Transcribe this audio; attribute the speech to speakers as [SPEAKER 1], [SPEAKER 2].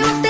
[SPEAKER 1] feel